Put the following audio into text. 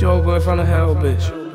Your boy from the hell, bitch.